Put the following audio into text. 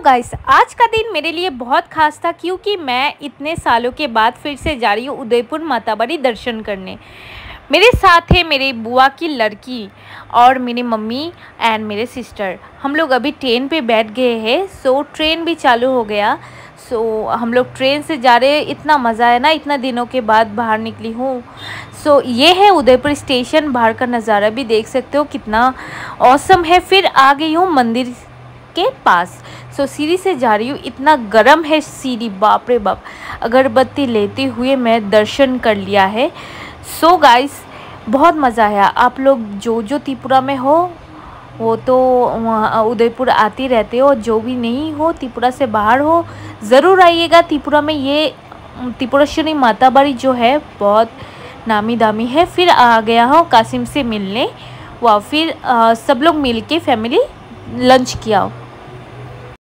Guys आज का दिन मेरे लिए बहुत खास था क्योंकि मैं इतने सालों के बाद फिर से जा रही हूँ उदयपुर माताबाड़ी दर्शन करने। मेरे साथ है मेरी बुआ की लड़की और मेरी मम्मी एंड मेरे सिस्टर हम लोग अभी ट्रेन पे बैठ गए हैं सो ट्रेन भी चालू हो गया। सो हम लोग ट्रेन से जा रहे इतना मज़ा है ना, इतना दिनों के बाद बाहर निकली हूँ। सो ये है उदयपुर स्टेशन बाहर का नज़ारा भी देख सकते हो, कितना औसम है। फिर आ गई हूँ मंदिर के पास। सो सीढ़ी से जा रही हूँ। इतना गर्म है सीढ़ी बाप रे बाप। अगरबत्ती लेते हुए मैं दर्शन कर लिया है। सो so गाइस बहुत मज़ा आया। आप लोग जो जो त्रिपुरा में हो वो तो उदयपुर आती रहते हो। जो भी नहीं हो त्रिपुरा से बाहर हो ज़रूर आइएगा। त्रिपुरा में ये त्रिपुरेश्वरी माता बाड़ी जो है बहुत नामी दामी है। फिर आ गया हूँ कासिम से मिलने। व फिर आ, सब लोग मिल के फैमिली लंच किया।